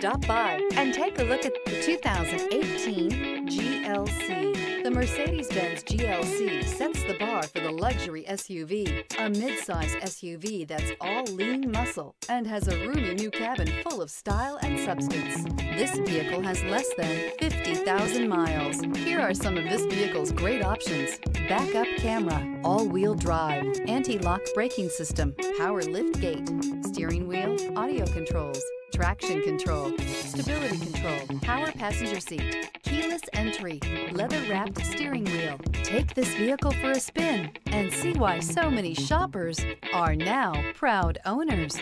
Stop by and take a look at the 2018 GLC. The Mercedes-Benz GLC sets the bar for the luxury SUV, a midsize SUV that's all lean muscle and has a roomy new cabin full of style and substance. This vehicle has less than 50,000 miles. Here are some of this vehicle's great options. Backup camera, all-wheel drive, anti-lock braking system, power lift gate, steering wheel, audio controls, traction control, stability control, power passenger seat, keyless entry, leather-wrapped steering wheel. Take this vehicle for a spin and see why so many shoppers are now proud owners.